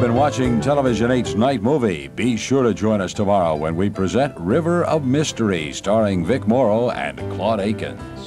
Been watching Television 8's Night Movie. Be sure to join us tomorrow when we present River of Mystery, starring Vic Morrow and Claude Akins.